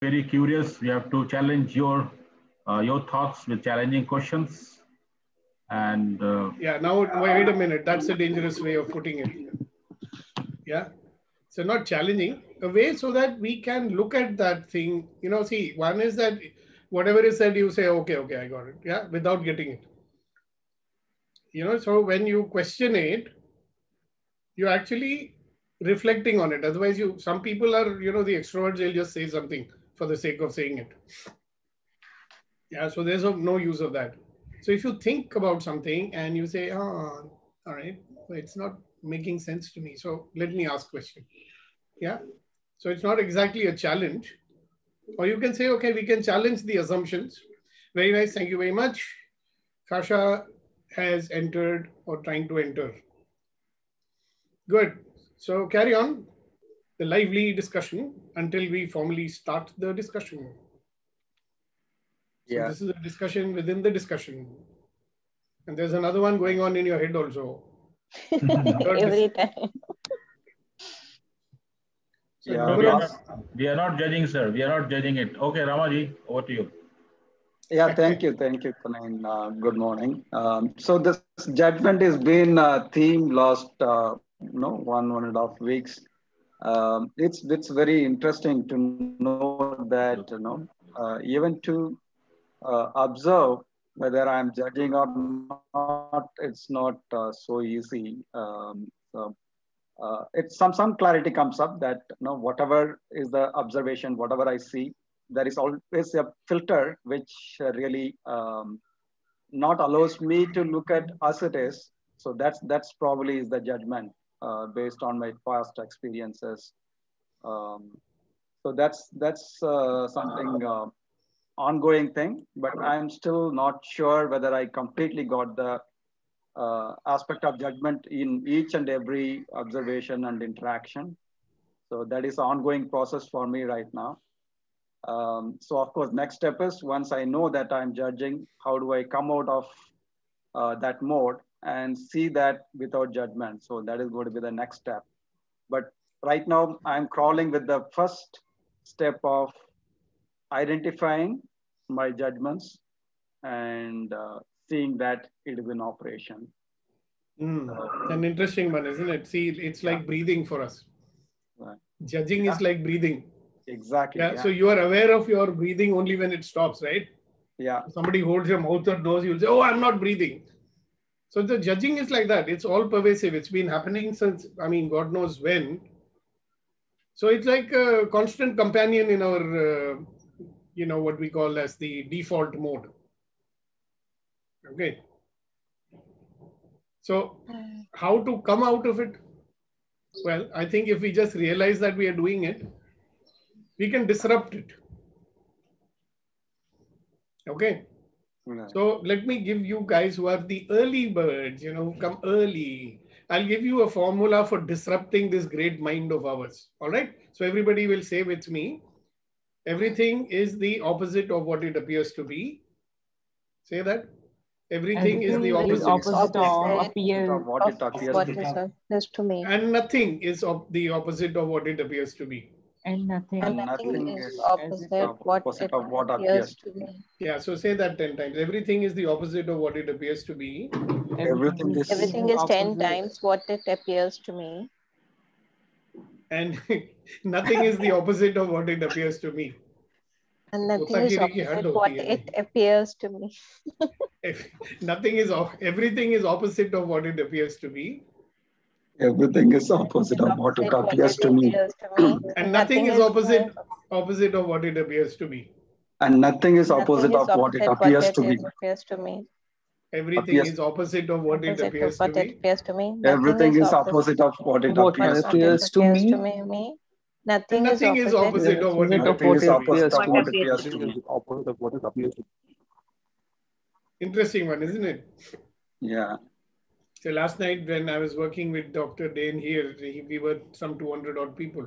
very curious. You have to challenge your uh, your thoughts with challenging questions. And uh, yeah, now wait a minute. That's a dangerous way of putting it. Yeah. So not challenging, a way so that we can look at that thing. You know, see, one is that whatever is said, you say, okay, okay, I got it. Yeah, without getting it. You know, so when you question it, you're actually reflecting on it. Otherwise, you some people are, you know, the extroverts, they'll just say something for the sake of saying it. Yeah, so there's no use of that. So if you think about something and you say, oh, all right, it's not making sense to me. So let me ask question. Yeah. So it's not exactly a challenge. Or you can say, okay, we can challenge the assumptions. Very nice. Thank you very much. Kasha has entered or trying to enter. Good. So carry on the lively discussion until we formally start the discussion. So yeah. this is a discussion within the discussion. And there's another one going on in your head also. Every time. So yeah, we are, not, we are not judging, sir. We are not judging it. Okay, Ramaji, over to you. Yeah, thank you. Thank you, Kunain. Uh, good morning. Um, so this judgment has been a theme last, uh, you know, one, one and a half weeks. Um, it's, it's very interesting to know that, you know, uh, even to uh, observe whether I'm judging or not, it's not uh, so easy. Um, so, uh, it's some some clarity comes up that you know whatever is the observation, whatever I see, there is always a filter which really um, not allows me to look at as it is. So that's that's probably is the judgment uh, based on my past experiences. Um, so that's that's uh, something uh, ongoing thing, but I'm still not sure whether I completely got the uh, aspect of judgment in each and every observation and interaction. So that is ongoing process for me right now. Um, so of course, next step is once I know that I'm judging, how do I come out of uh, that mode and see that without judgment? So that is going to be the next step. But right now I'm crawling with the first step of identifying my judgments and uh, seeing that it is in operation. Mm, uh, an interesting one, isn't it? See, it's like yeah. breathing for us. Right. Judging yeah. is like breathing. Exactly. Yeah? yeah? So you are aware of your breathing only when it stops, right? Yeah. Somebody holds your mouth or nose, you'll say, "Oh, I'm not breathing." So the judging is like that. It's all pervasive. It's been happening since I mean, God knows when. So it's like a constant companion in our, uh, you know, what we call as the default mode. Okay. So, how to come out of it? Well, I think if we just realize that we are doing it, we can disrupt it. Okay. So let me give you guys who are the early birds, you know, who come early. I'll give you a formula for disrupting this great mind of ours. All right. So everybody will say with me, everything is the opposite of what it appears to be. Say that. Everything, is the opposite, opposite of, appears, of what it appears, what to, be. to me. And nothing is of the opposite of what it appears to be. And nothing, and nothing is opposite, what, opposite of what appears, appears to me. Yeah, so say that 10 times. Everything is the opposite of what it appears to be. Everything is, Everything is 10 times what it appears to me. And nothing is the opposite of what it appears to me. And nothing is opposite what it appears to me. nothing is everything is opposite of what it appears to be. Everything is opposite of what it appears to me. And nothing is opposite opposite of what it appears to me. And nothing is opposite of what it appears to me. Everything is opposite of what it appears to me. Everything is opposite of what it appears to me. Nothing, Nothing is, opposite, of what it appears to be. Opposite of what it appears to be. Interesting one, isn't it? Yeah. So last night when I was working with Dr. Dain Heer, he, we were some 200 odd people.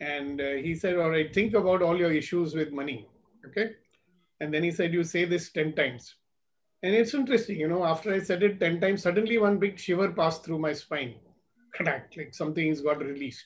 And uh, he said, all right, think about all your issues with money. Okay. And then he said, you say this 10 times. And it's interesting, you know, after I said it 10 times, suddenly one big shiver passed through my spine. Like something has got released.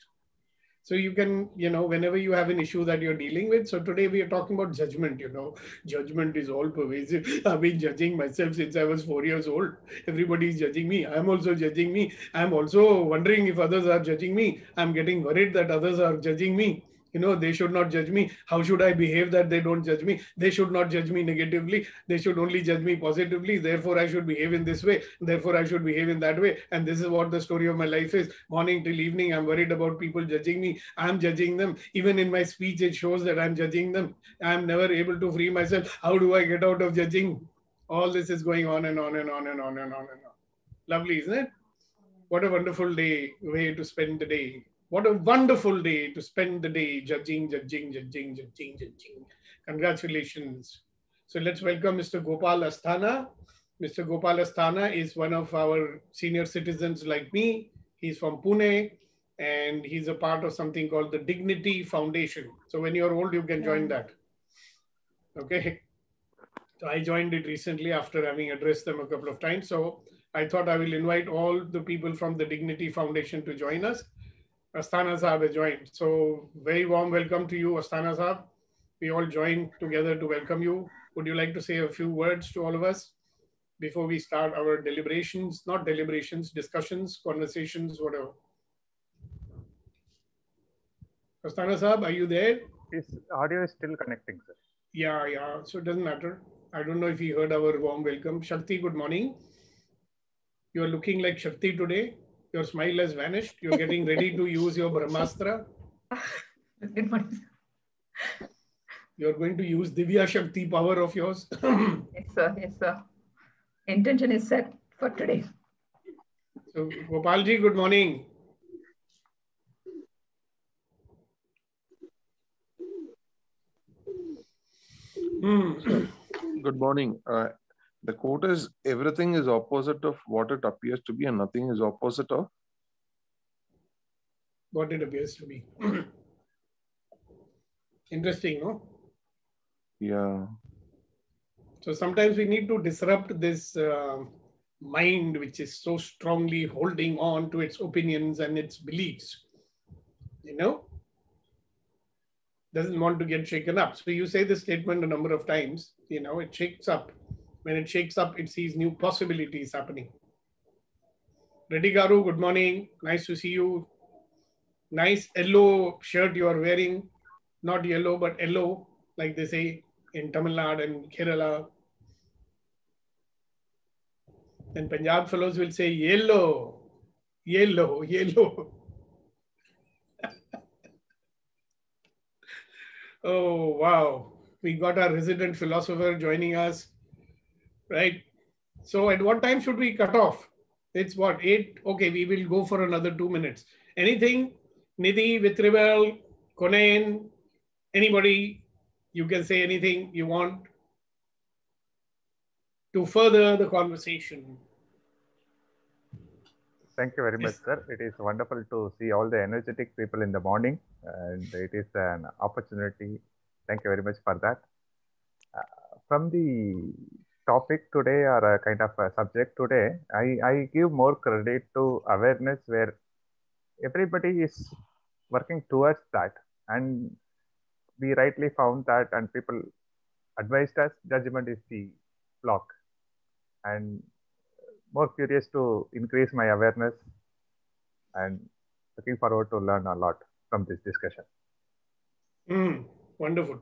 So you can, you know, whenever you have an issue that you're dealing with. So today we are talking about judgment, you know, judgment is all pervasive. I've been judging myself since I was four years old. Everybody is judging me. I'm also judging me. I'm also wondering if others are judging me. I'm getting worried that others are judging me you know they should not judge me. How should i behave that they don't judge me? They should not judge me negatively. They should only judge me positively. Therefore i should behave in this way. Therefore i should behave in that way. And this is what the story of my life is. Morning till evening i'm worried about people judging me. I'm judging them. Even in my speech it shows that i'm judging them. I'm never able to free myself. How do i get out of judging? All this is going on and on and on and on and on and on. Lovely isn't it? What a wonderful day way to spend the day what a wonderful day to spend the day judging, judging, judging, judging, judging. Congratulations. So let's welcome Mr. Gopal Asthana. Mr. Gopal Asthana is one of our senior citizens like me. He's from Pune and he's a part of something called the Dignity Foundation. So when you're old, you can join that. Okay. So I joined it recently after having addressed them a couple of times. So I thought I will invite all the people from the Dignity Foundation to join us. Asthana Saab has joined. So very warm welcome to you, Asthana Saab. We all join together to welcome you. Would you like to say a few words to all of us before we start our deliberations, not deliberations, discussions, conversations, whatever? Asthana Saab, are you there? His audio is still connecting, sir. Yeah, yeah. So it doesn't matter. I don't know if he heard our warm welcome. Shakti, good morning. You are looking like Shakti today. Your smile has vanished. You're getting ready to use your Brahmastra. Good morning. You're going to use Divya Shakti power of yours. yes, sir. Yes, sir. Intention is set for today. So, Gopalji, good morning. Hmm. Good morning. Uh, the quote is everything is opposite of what it appears to be and nothing is opposite of what it appears to be. Interesting no? Yeah. So sometimes we need to disrupt this uh, mind which is so strongly holding on to its opinions and its beliefs you know? Doesn't want to get shaken up. So you say this statement a number of times you know it shakes up when it shakes up, it sees new possibilities happening. Reddy Garu, good morning. Nice to see you. Nice yellow shirt you are wearing. Not yellow, but yellow, like they say in Tamil Nadu and Kerala. And Punjab fellows will say yellow, yellow, yellow. oh, wow. We got our resident philosopher joining us right? So at what time should we cut off? It's what, eight? Okay, we will go for another two minutes. Anything? Nidhi, Vitribel, Konain, anybody, you can say anything you want to further the conversation. Thank you very much, sir. It is wonderful to see all the energetic people in the morning, and it is an opportunity. Thank you very much for that. Uh, from the topic today or a kind of a subject today, I, I give more credit to awareness where everybody is working towards that. And we rightly found that, and people advised us judgment is the block. And more curious to increase my awareness and looking forward to learn a lot from this discussion. Mm, wonderful.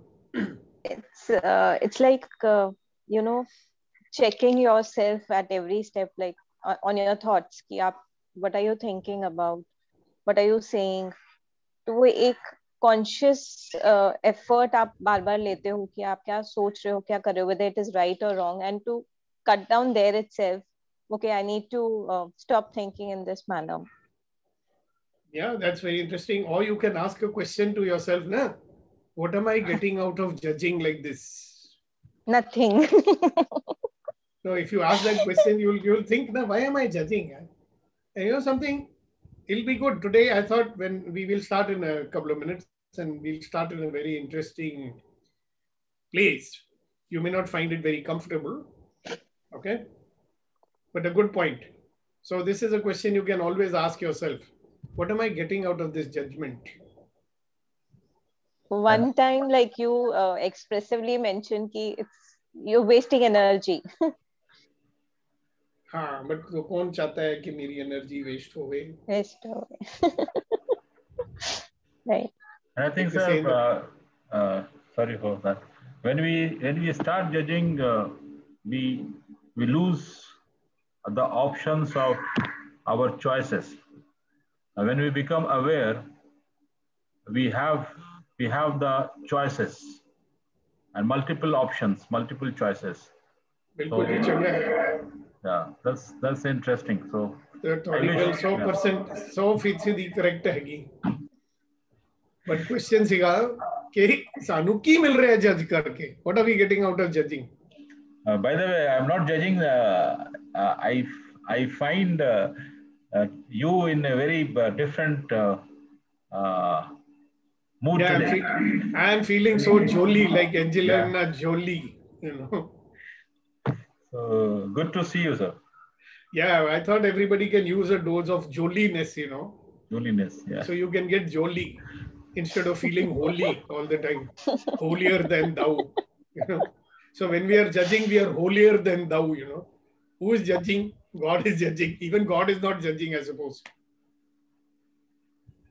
It's uh, it's like uh, you know checking yourself at every step like on your thoughts कि आप what are you thinking about what are you saying तो वो एक conscious effort आप बार बार लेते हो कि आप क्या सोच रहे हो क्या कर रहे हो whether it is right or wrong and to cut down there itself okay i need to uh, stop thinking in this manner yeah that's very interesting or you can ask a question to yourself na what am i getting out of judging like this nothing So if you ask that question, you'll you'll think, now why am I judging? And you know something, it'll be good. Today I thought when we will start in a couple of minutes and we'll start in a very interesting place. You may not find it very comfortable. Okay. But a good point. So this is a question you can always ask yourself. What am I getting out of this judgment? one time like you uh, expressively mentioned ki it's you're wasting energy हाँ but तो कौन चाहता है कि मेरी energy waste हो गई waste हो गए right And I think, The sir, same- uh, uh, sorry for that. When we when we start judging, uh, we we lose the options of our choices. Uh, when we become aware, we have we have the choices and multiple options, multiple choices. बिल्कुल ही चंगा है Yeah, that's that's interesting. So तो थोड़ी I गल wish- 100 percent सौ फीसदी correct हैगी but question सीगा कि सानू की मिल रहा है जज करके what are we getting out of judging Uh, by the way, I'm not judging. Uh, uh, I I find uh, uh, you in a very uh, different uh, uh, mood Yeah, I'm today. feel, I am feeling so jolly, like Angelina Jolie, you know. So good to see you, sir. Yeah, I thought everybody can use a dose of joliness, you know. Holiness. Yeah. So you can get jolly instead of feeling holy all the time. Holier than thou, you know. So when we are judging, we are holier than thou, you know. Who is judging? God is judging. Even God is not judging, I suppose.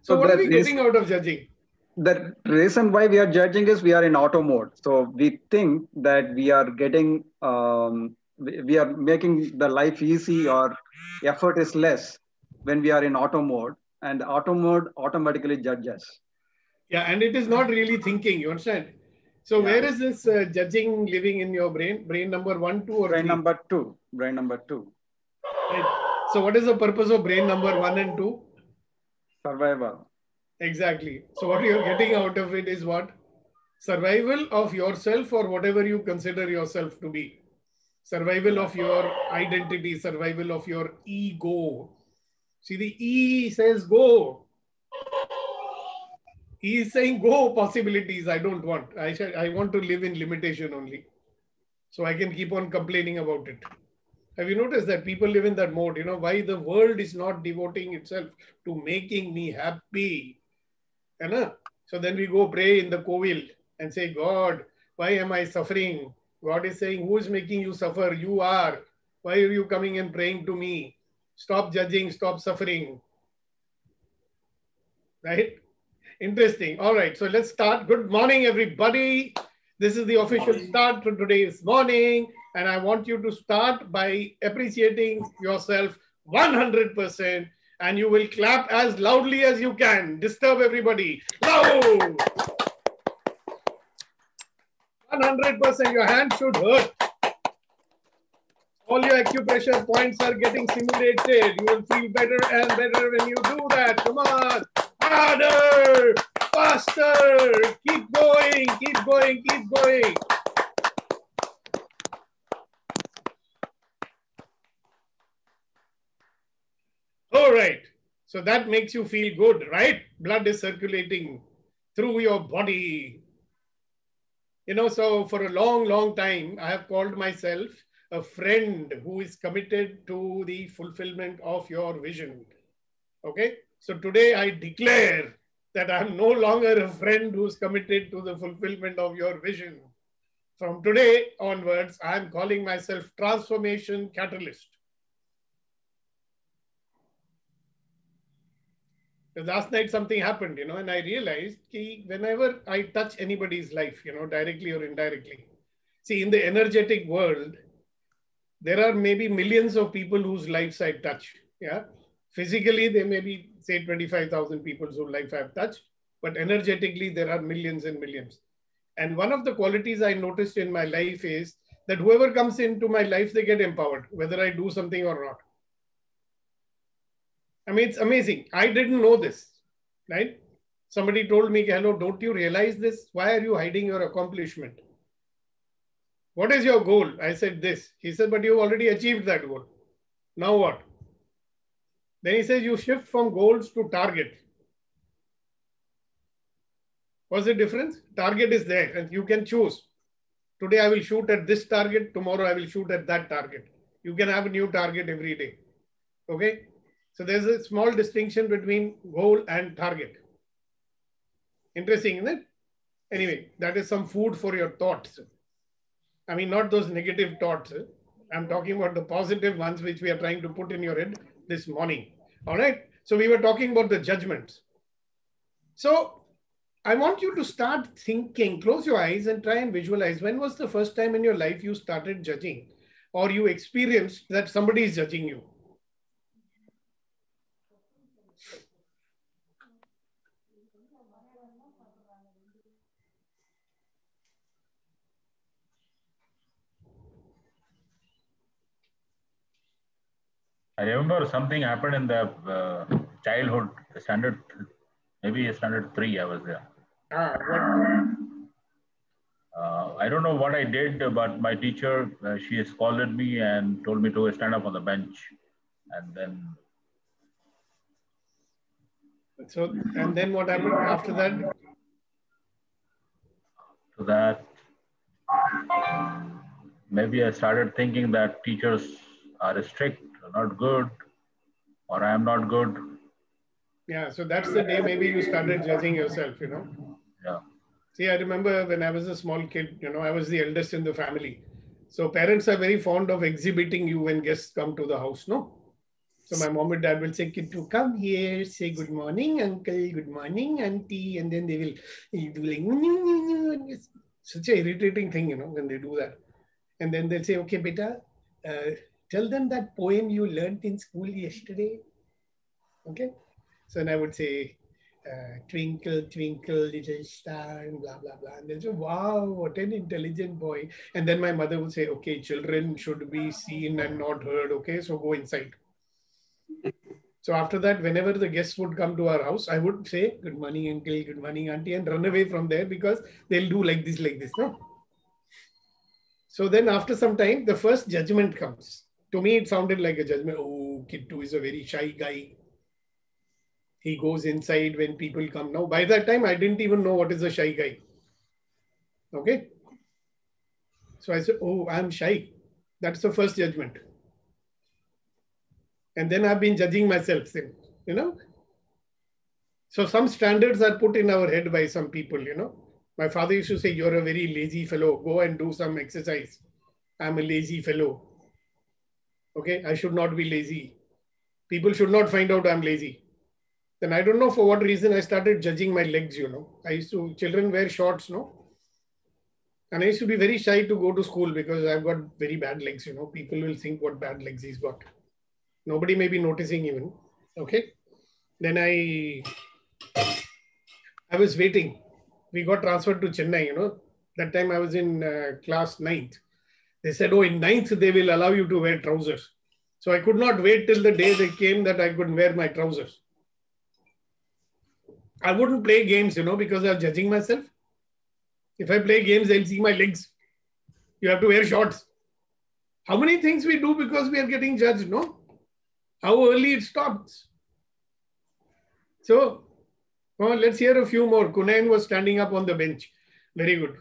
So So what are we is- getting out of judging? the reason why we are judging is we are in auto mode so we think that we are getting um, we are making the life easy or effort is less when we are in auto mode and auto mode automatically judges Yeah, and it is not really thinking. You understand? So Yeah. where is this uh, judging living in your brain? Brain number one, two, or brain three? number two brain number two Right. So what is the purpose of brain number one and two? survival Exactly. So what you're getting out of it is what? Survival of yourself or whatever you consider yourself to be. Survival of your identity, survival of your ego. See, the E says go. He is saying go possibilities. I don't want. I shall, I want to live in limitation only. So I can keep on complaining about it. Have you noticed that people live in that mode? You know, why the world is not devoting itself to making me happy? ना? So then we go pray in the Kovil and say, God, why am I suffering? God is saying, Who is making you suffer? You are. Why are you coming and praying to me? Stop judging, stop suffering. Right? Interesting. All right, so let's start. Good morning, everybody. This is the official start to today's morning, and I want you to start by appreciating yourself 100%, and you will clap as loudly as you can. Disturb everybody. Loud! 100%. Your hand should hurt. All your acupressure points are getting simulated. You will feel better and better when you do that. Come on. Harder. Faster. Keep going. Keep going. Keep going. All right. So that makes you feel good, right? Blood is circulating through your body. You know, so for a long, long time, I have called myself a friend who is committed to the fulfillment of your vision. Okay. So today I declare that I'm no longer a friend who's committed to the fulfillment of your vision. From today onwards, I'm calling myself transformation catalyst. Last night something happened, you know, and I realized that whenever I touch anybody's life, you know, directly or indirectly, see, in the energetic world, there are maybe millions of people whose lives I touch. Yeah. Physically, there may be, say, 25,000 people whose life I've touched, but energetically, there are millions and millions. And one of the qualities I noticed in my life is that whoever comes into my life, they get empowered, whether I do something or not. I mean, it's amazing. I didn't know this, right? Somebody told me, hello, don't you realize this? Why are you hiding your accomplishment? What is your goal? I said this. He said, but you've already achieved that goal. Now what? Then he says, you shift from goals to target. What's the difference? Target is there and you can choose. Today I will shoot at this target. Tomorrow I will shoot at that target. You can have a new target every day. Okay. So there's a small distinction between goal and target. Interesting, isn't it? Anyway, that is some food for your thoughts. I mean, not those negative thoughts. I'm talking about the positive ones which we are trying to put in your head this morning. All right. So we were talking about the judgments. So I want you to start thinking, close your eyes and try and visualize when was the first time in your life you started judging or you experienced that somebody is judging you? I remember something happened in the uh, childhood standard, maybe standard three. I was there. Ah, what? Uh, I don't know what I did, but my teacher uh, she scolded me and told me to stand up on the bench, and then. So and then what happened after that? To that, maybe I started thinking that teachers are strict not good or I am not good. Yeah, so that's the day maybe you started judging yourself, you know. Yeah. See, I remember when I was a small kid, you know, I was the eldest in the family. So parents are very fond of exhibiting you when guests come to the house, no? So my mom and dad will say, Kittu come here, say good morning, uncle, good morning, auntie, and then they will do like such a irritating thing, you know, when they do that. And then they'll say, okay, beta, uh, tell them that poem you learned in school yesterday. Okay. So then I would say, uh, twinkle, twinkle, little star, and blah, blah, blah. And they'll say, wow, what an intelligent boy. And then my mother would say, okay, children should be seen and not heard. Okay, so go inside. So after that, whenever the guests would come to our house, I would say, good morning, uncle, good morning, auntie, and run away from there because they'll do like this, like this. No? So then after some time, the first judgment comes to me, it sounded like a judgment. Oh, Kittu is a very shy guy. He goes inside when people come. Now, by that time, I didn't even know what is a shy guy. Okay. So I said, Oh, I'm shy. That's the first judgment. And then I've been judging myself since, you know. So some standards are put in our head by some people, you know. My father used to say, You're a very lazy fellow. Go and do some exercise. I'm a lazy fellow. Okay, I should not be lazy. People should not find out I'm lazy. Then I don't know for what reason I started judging my legs, you know. I used to, children wear shorts, no? And I used to be very shy to go to school because I've got very bad legs, you know. People will think what bad legs he's got. Nobody may be noticing even. Okay. Then I I was waiting. We got transferred to Chennai, you know. That time I was in uh, class ninth. They said, oh, in ninth, they will allow you to wear trousers. So I could not wait till the day they came that I could wear my trousers. I wouldn't play games, you know, because I'm judging myself. If I play games, they'll see my legs. You have to wear shorts. How many things we do because we are getting judged, no? How early it stops. So, well, let's hear a few more. Kunain was standing up on the bench. Very good.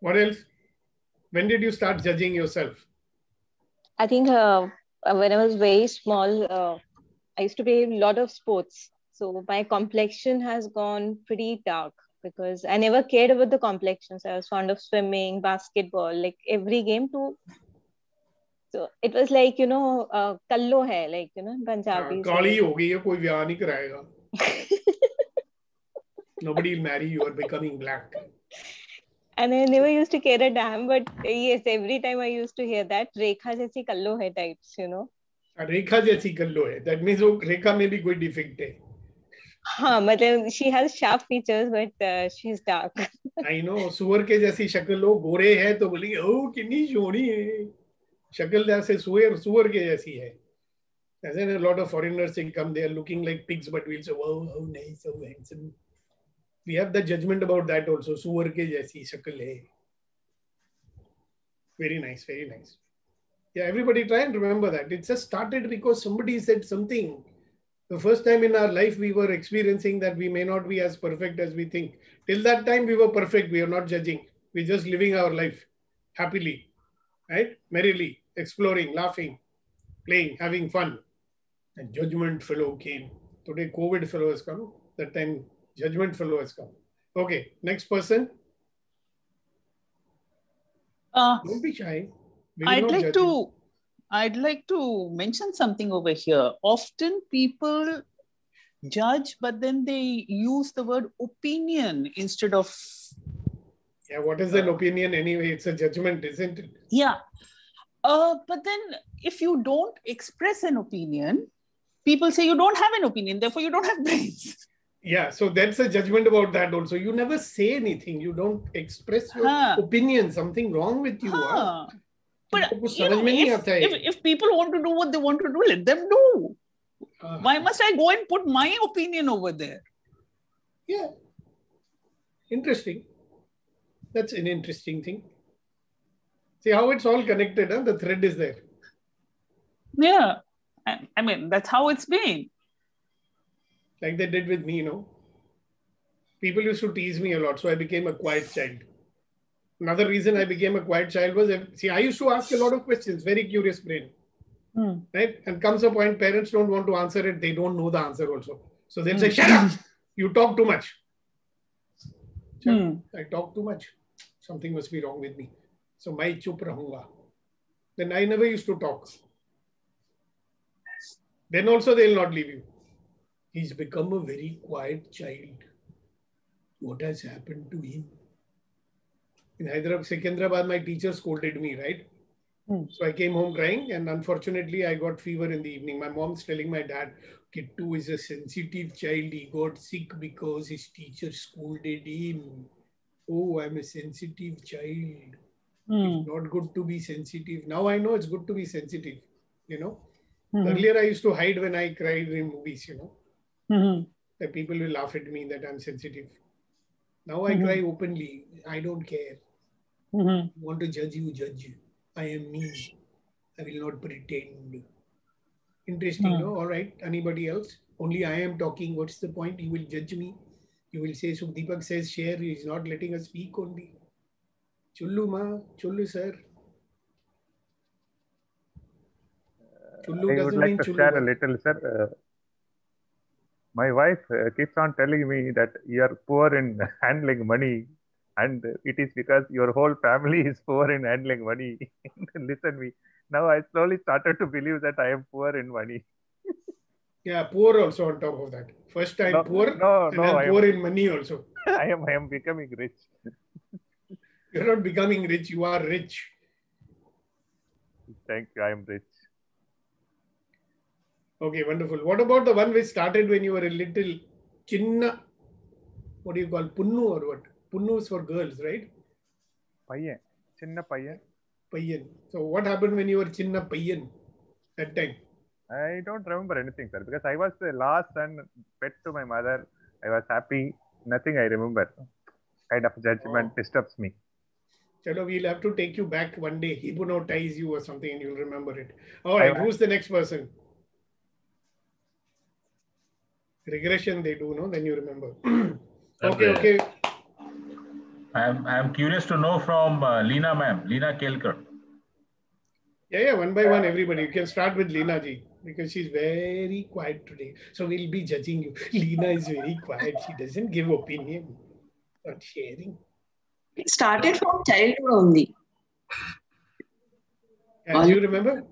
What else? When did you start judging yourself? I think uh, when I was very small, uh, I used to play a lot of sports. So my complexion has gone pretty dark because I never cared about the complexions. I was fond of swimming, basketball, like every game too. So it was like, you know, uh, kallo hai, like, you know, Punjabi. Kali ho gayi koi vyah nahi karayega. Nobody will marry you, are becoming black and I never used to care a damn. But yes, every time I used to hear that Rekha jaisi kallo hai types, you know. Rekha jaisi kallo hai. That means वो Rekha में भी कोई defect है. हाँ मतलब she has sharp features but uh, she's dark. I know सुअर के जैसी शक्ल हो गोरे है तो बोलेंगे ओ कितनी सोहनी है शक्ल जैसे सुअर सुअर के जैसी है. As in a lot of foreigners they come they are looking like pigs but we'll say wow how nice so handsome we have the judgment about that also. Suwar ke jaisi shakal hai. Very nice very nice. Yeah everybody try and remember that. It just started because somebody said something. The first time in our life we were experiencing that we may not be as perfect as we think. Till that time we were perfect. We are not judging. We're just living our life happily right? Merrily exploring laughing playing having fun. And judgment fellow came. Today covid fellow has come. That time Judgment fellow has come. Okay, next person. Uh, Don't be shy. I'd like judge you. to I'd like to mention something over here. Often people judge, but then they use the word opinion instead of Yeah, what is an opinion anyway? It's a judgment, isn't it? yeah. Uh, but then if you don't express an opinion, people say you don't have an opinion, therefore you don't have brains. yeah so that's a judgment about that also. You never say anything. You don't express your huh. opinion. Something wrong with you huh. but you know, if, if, if, people want to do what they want to do let them do. Uh, why must i go and put my opinion over there? Yeah. Interesting. That's an interesting thing. See how it's all connected and huh? the thread is there. Yeah. I, I mean that's how it's been. Like they did with me, you know. People used to tease me a lot, so I became a quiet child. Another reason I became a quiet child was see, I used to ask a lot of questions, very curious brain. Hmm. Right? And comes a point, parents don't want to answer it, they don't know the answer also. So they'll say, Shut up! You talk too much. Hmm. I talk too much. Something must be wrong with me. So my chup rahunga. Then I never used to talk. Then also they'll not leave you. He's become a very quiet child. What has happened to him? In Hyderabad, Secunderabad, my teacher scolded me, right? Hmm. So I came home crying, and unfortunately, I got fever in the evening. My mom's telling my dad, Kittu is a sensitive child. He got sick because his teacher scolded him. Oh, I'm a sensitive child. Hmm. It's not good to be sensitive. Now I know it's good to be sensitive, you know. Mhm. Earlier, I used to hide when I cried in movies, you know, Mhm. that people will laugh at me that I'm sensitive. Now I Mhm. cry openly. I don't care. Mhm. You want to judge you, judge you. I am me. I will not pretend. Interesting, Hmm. no? All right. Anybody else? Only I am talking. What's the point? You will judge me. You will say, so Deepak says share. He's not letting us speak only. Chullu ma, chullu sir. Chullu I would doesn't like mean to chullu. share a little, sir. Uh, my wife uh, keeps on telling me that you are poor in handling money, and it is because your whole family is poor in handling money. Listen, me now. I slowly started to believe that I am poor in money. Yeah, poor also on top of that. First I'm No, poor no, and no, I'm I poor am- in money also. I am. I am becoming rich. You're not becoming rich, you are rich. Thank you. I am rich. Okay, wonderful. What about the one which started when you were a little chinna? What do you call punnu or what? Punnu is for girls, right? Payan. Chinna payan. Payan. So what happened when you were chinna payan that time? I don't remember anything, sir, because I was the last and pet to my mother. I was happy. Nothing I remember. Kind of judgment oh. disturbs me. Chalo, we'll have to take you back one day, hypnotize you or something, and you'll remember it. All right, I, who's the next person? Regression they do, no? Then you remember. okay, okay. I'm, I'm curious to know from uh, Leena ma'am, Leena Kelkar. Yeah, yeah, one by one, everybody. You can start with Leena ji because she's very quiet today. So we'll be judging you. Leena is very quiet. She doesn't give opinion, not sharing. It started from childhood only. And do you remember?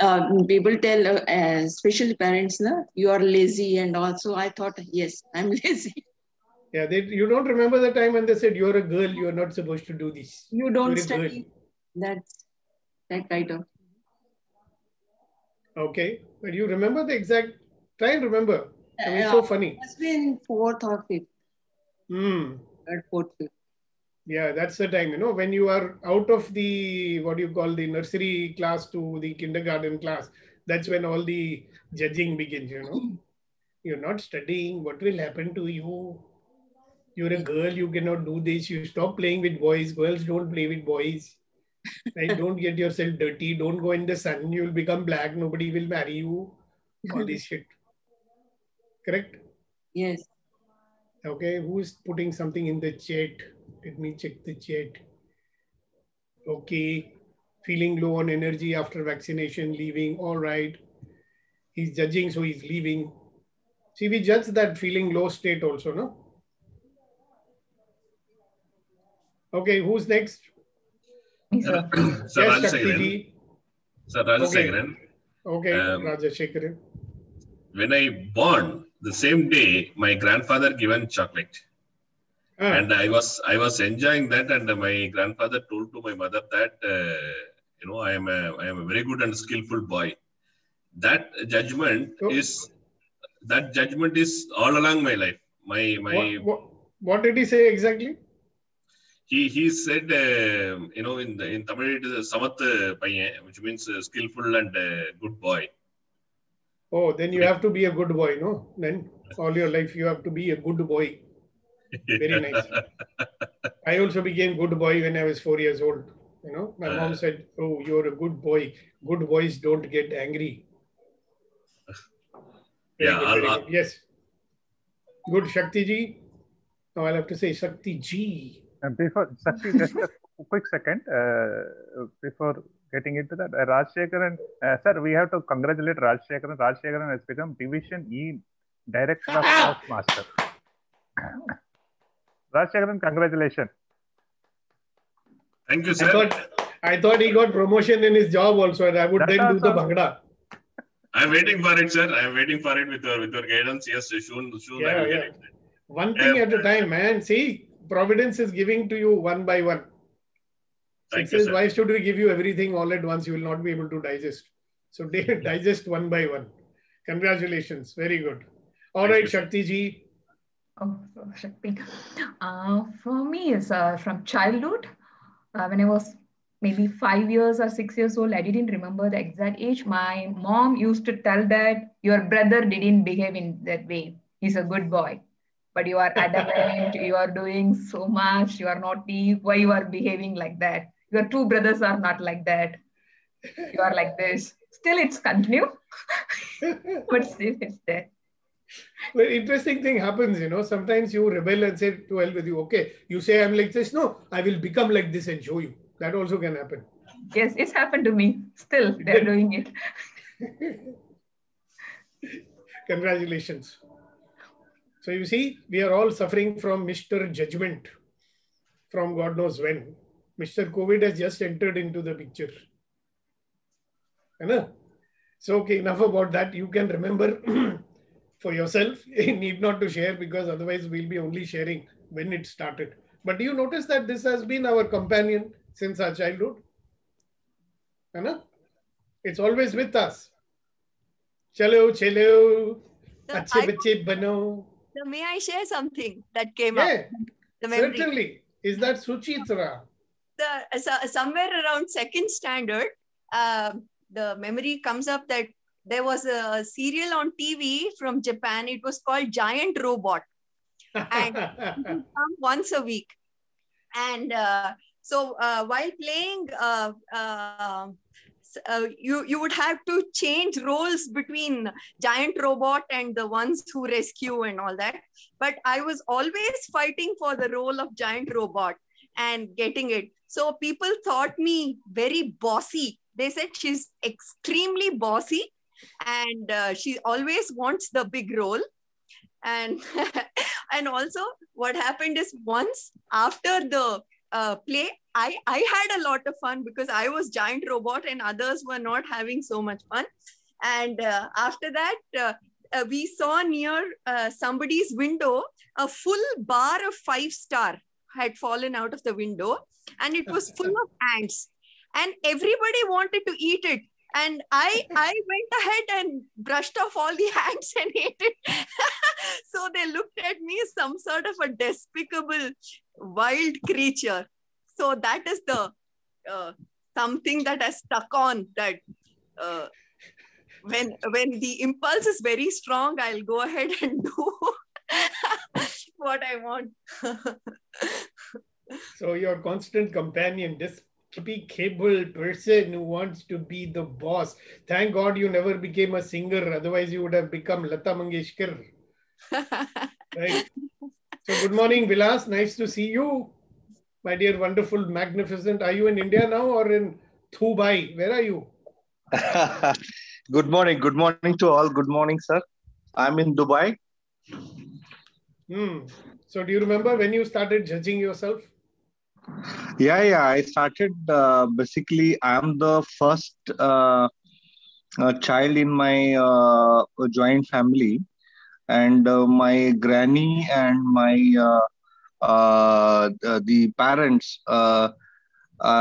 Uh, people tell, uh, uh, especially parents, na, you are lazy, and also I thought, yes, I'm lazy. Yeah, they, you don't remember the time when they said you're a girl, you're not supposed to do this. You don't You're study. That's that kind of. Okay, but you remember the exact. Try and remember. I mean, so Uh, funny. It has been fourth or fifth, Hmm. third, fourth, fifth. Yeah, that's the time, you know, when you are out of the what do you call the nursery class to the kindergarten class, that's when all the judging begins, you know. You're not studying, what will happen to you? You're a girl, you cannot do this. You stop playing with boys. Girls don't play with boys. Right? don't get yourself dirty. Don't go in the sun. You'll become black. Nobody will marry you. All this shit. Correct? Yes. Okay, who's putting something in the chat? Let me check the chat. Okay, feeling low on energy after vaccination, leaving. All right. He's judging, so he's leaving. See, we judge that feeling low state also, no? Okay, who's next? Me, sir. Sir yes, Rajashekaran. Shakti Sir Rajashekaran. Okay, Um, Rajashekaran. When I born, the same day, my grandfather given chocolate. Ah, and I was I was enjoying that, and my grandfather told to my mother that uh, you know I am a I am a very good and skillful boy. That judgment Oh. is that judgment is all along my life. My my what, what, what did he say exactly? he he said um you know in the, in Tamil it is Samath paiyan, which means uh, skillful and uh, good boy. Oh, then you have to be a good boy, no? Then all your life you have to be a good boy. Very nice. I also became good boy when I was four years old. You know, my mom said, "Oh, you're a good boy. Good boys don't get angry." Very Yeah, good, I'll- very I'll- good. Yes. Good, Shakti ji. Now I'll have to say Shakti ji. And before Sakshi, just a quick second uh, before getting into that, uh, Rajshekaran, uh, sir, we have to congratulate Rajshekaran. Rajshekaran has become Division E Director of Toastmaster. Rajshekaran, congratulations. Thank you, I sir. thought I thought he got promotion in his job also, and I would That then do the also- bhangra. I'm waiting for it, sir. I'm waiting for it with your with your guidance. Yes, soon soon I Yeah, will yeah. get it. One thing Yeah. at a time, man. See, Providence is giving to you one by one. It Thank you, sir. why should we give you everything all at once? You will not be able to digest. So digest one by one. Congratulations. Very good. All Thank right, you. Shakti ji. Oh, Shakti. Uh, for me, is uh, from childhood, uh, when I was maybe five years or six years old, I didn't remember the exact age. My mom used to tell that your brother didn't behave in that way. He's a good boy, but you are adamant, you are doing so much, you are naughty. Why you are behaving like that? Your two brothers are not like that. You are like this. Still, it's continue, but still it's there. Well, interesting thing happens, you know. Sometimes you rebel and say to hell with you. Okay, you say I'm like this. No, I will become like this and show you. That also can happen. Yes, it's happened to me. Still, they're doing it. Congratulations. So you see, we are all suffering from Mr. Judgment from God knows when. Mr. COVID has just entered into the picture. Anna? So, okay, enough about that. You can remember for yourself. You need not to share because otherwise we'll be only sharing when it started. But do you notice that this has been our companion since our childhood? Anna? It's always with us. Chalo, chalo. So Achhe I- bano. So may I share something that came up? Yeah, The memory. certainly. Is that Suchitra? The, so, somewhere around second standard, um, the memory comes up that there was a serial on TV from Japan. It was called Giant Robot. And it come once a week. And uh, so uh, while playing, uh, uh, uh, you, you would have to change roles between giant robot and the ones who rescue and all that. But I was always fighting for the role of giant robot and getting it. So people thought me very bossy. They said she's extremely bossy and uh, she always wants the big role. And and also what happened is once after the uh, play, I, I had a lot of fun because I was giant robot and others were not having so much fun. And uh, after that, uh, uh, we saw near uh, somebody's window a full bar of five star had fallen out of the window and it was full of ants and everybody wanted to eat it and i i went ahead and brushed off all the ants and ate it. So they looked at me some sort of a despicable wild creature. So that is the uh, something that has stuck on that uh, when when the impulse is very strong i'll go ahead and do what i want. So your constant companion, this capable person who wants to be the boss. Thank God you never became a singer. Otherwise, you would have become Lata Mangeshkar. Right. So good morning, Vilas. Nice to see you. My dear, wonderful, magnificent. Are you in India now or in Dubai? Where are you? good morning. Good morning to all. Good morning, sir. I'm in Dubai. Hmm. So do you remember when you started judging yourself? Yeah, yeah. I started uh, basically. I'm the first uh, uh, child in my uh, joint family, and uh, my granny and my uh, the- parents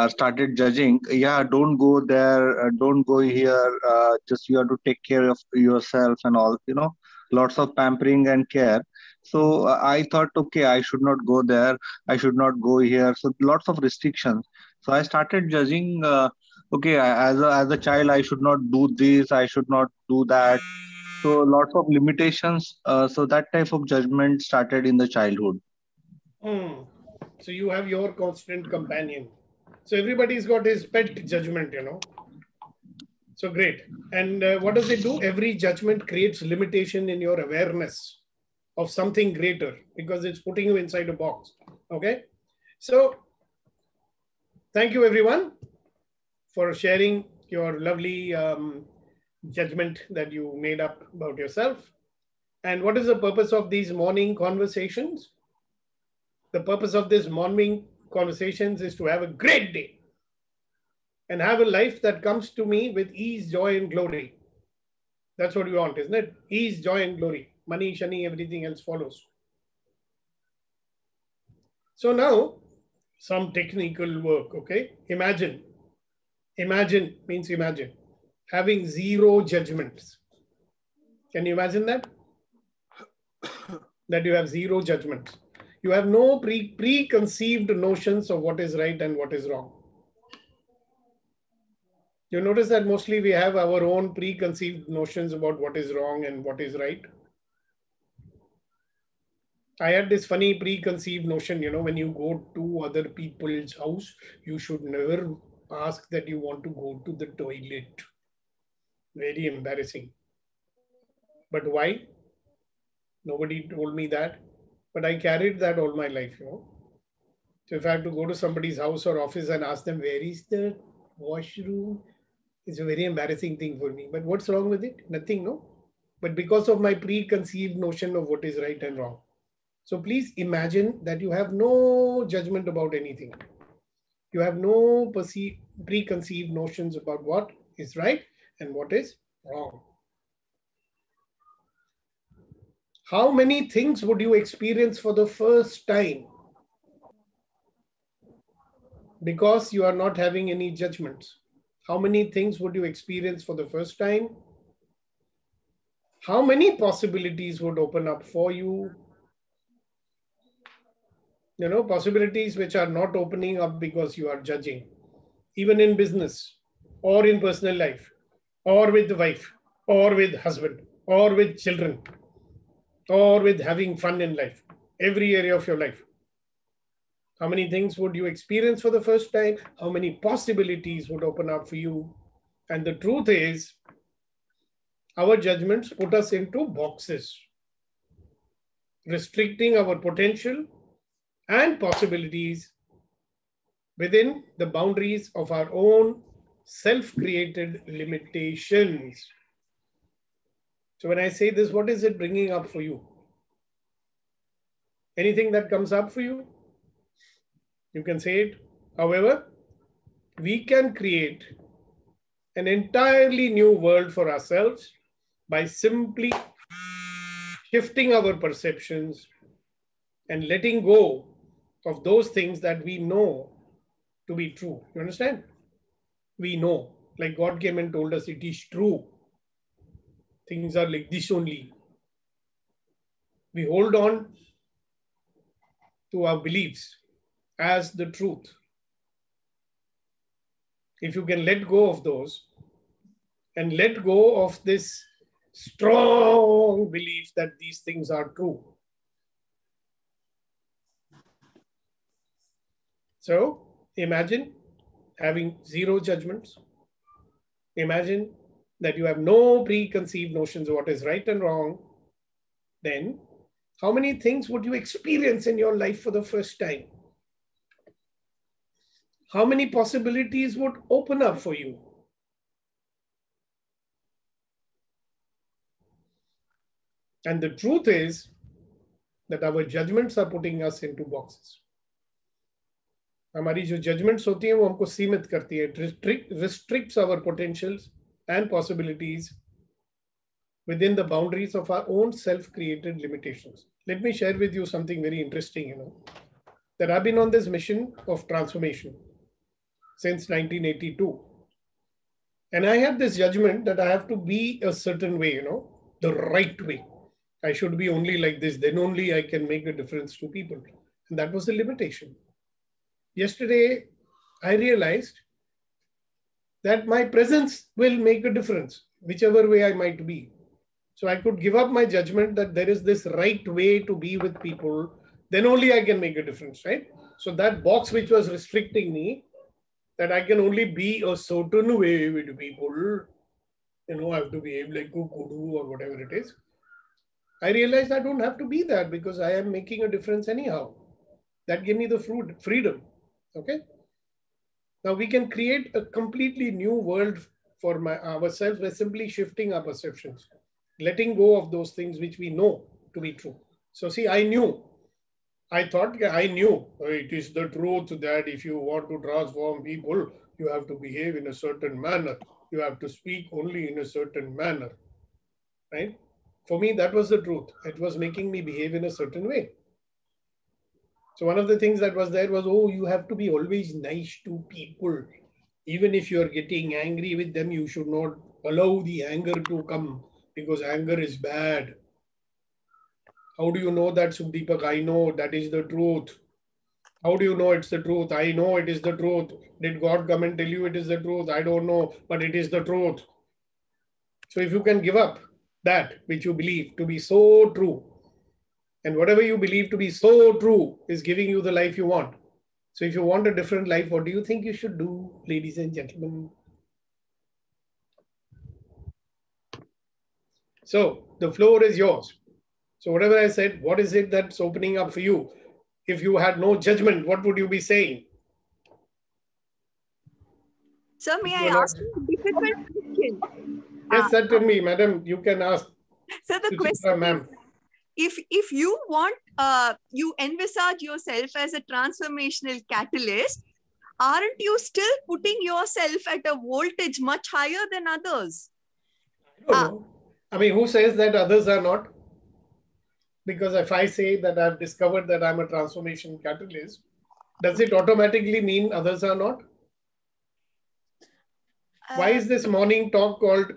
started judging. Yeah, don't go there. Don't go here. Just you have to take care of yourself and all. You know, lots of pampering and care. So I thought, okay, I should not go there. I should not go here. So lots of restrictions. So I started judging. Uh, okay, as a, as a child, I should not do this. I should not do that. So lots of limitations. Uh, so that type of judgment started in the childhood. Hmm. So you have your constant companion. So everybody's got his pet judgment, you know. So great. And uh, what does it do? Every judgment creates limitation in your awareness of something greater because it's putting you inside a box. Okay. So thank you, everyone, for sharing your lovely um, judgment that you made up about yourself. And what is the purpose of these morning conversations? The purpose of this morning conversations is to have a great day and have a life that comes to me with ease, joy, and glory. That's what we want, isn't it? Ease, joy, and glory. Money, shani, everything else follows. So now, some technical work, okay? Imagine, imagine means imagine, having zero judgments. Can you imagine that? that you have zero judgments. You have no pre- preconceived notions of what is right and what is wrong. You notice that mostly we have our own preconceived notions about what is wrong and what is right. I had this funny preconceived notion, you know, when you go to other people's house, you should never ask that you want to go to the toilet. Very embarrassing. But why? Nobody told me that. But I carried that all my life, you know. So if I have to go to somebody's house or office and ask them, where is the washroom? It's a very embarrassing thing for me. But what's wrong with it? Nothing, no? But because of my preconceived notion of what is right and wrong. So please imagine that you have no judgment about anything. You have no perceive, preconceived notions about what is right and what is wrong. How many things would you experience for the first time? Because you are not having any judgments. How many things would you experience for the first time? How many possibilities would open up for you? You know, possibilities which are not opening up because you are judging, even in business or in personal life, or with the wife, or with husband, or with children, or with having fun in life, every area of your life. How many things would you experience for the first time? How many possibilities would open up for you? And the truth is, our judgments put us into boxes, restricting our potential and possibilities within the boundaries of our own self created limitations. So, when I say this, what is it bringing up for you? Anything that comes up for you? You can say it. However, we can create an entirely new world for ourselves by simply shifting our perceptions and letting go of those things that we know to be true. You understand? We know, like God came and told us it is true. Things are like this only. We hold on to our beliefs as the truth. If you can let go of those and let go of this strong belief that these things are true. So imagine having zero judgments. Imagine that you have no preconceived notions of what is right and wrong. Then, how many things would you experience in your life for the first time? How many possibilities would open up for you? And the truth is that our judgments are putting us into boxes. हमारी जो judgements होती हैं वो हमको सीमित करती है restricts our potentials and possibilities within the boundaries of our own self-created limitations. Let me share with you something very interesting, you know, that I've been on this mission of transformation since 1982. And I had this judgment that I have to be a certain way, you know, the right way. I should be only like this, then only I can make a difference to people. And that was the limitation. Yesterday, I realized that my presence will make a difference, whichever way I might be. So I could give up my judgment that there is this right way to be with people, then only I can make a difference, right? So that box which was restricting me, that I can only be a certain way with people, you know, I have to behave like Kukudu or whatever it is. I realized I don't have to be that because I am making a difference anyhow. That gave me the fruit, freedom. Okay. Now we can create a completely new world for my, ourselves by simply shifting our perceptions, letting go of those things which we know to be true. So, see, I knew, I thought I knew oh, it is the truth that if you want to transform people, you have to behave in a certain manner. You have to speak only in a certain manner, right? For me, that was the truth. It was making me behave in a certain way. So one of the things that was there was, oh, you have to be always nice to people. Even if you're getting angry with them, you should not allow the anger to come because anger is bad. How do you know that, Sukhdeepak? I know that is the truth. How do you know it's the truth? I know it is the truth. Did God come and tell you it is the truth? I don't know, but it is the truth. So if you can give up that which you believe to be so true, and whatever you believe to be so true is giving you the life you want. So if you want a different life, what do you think you should do, ladies and gentlemen? So the floor is yours. So whatever I said, what is it that's opening up for you? If you had no judgment, what would you be saying? Sir, may I ask you a difficult question? Yes, ah, certainly, ah. madam. You can ask. So the question ma'am if if you want uh, you envisage yourself as a transformational catalyst aren't you still putting yourself at a voltage much higher than others? I, uh, I mean who says that others are not? Because if i say that i've discovered that i'm a transformation catalyst does it automatically mean others are not? Uh, why is this morning talk called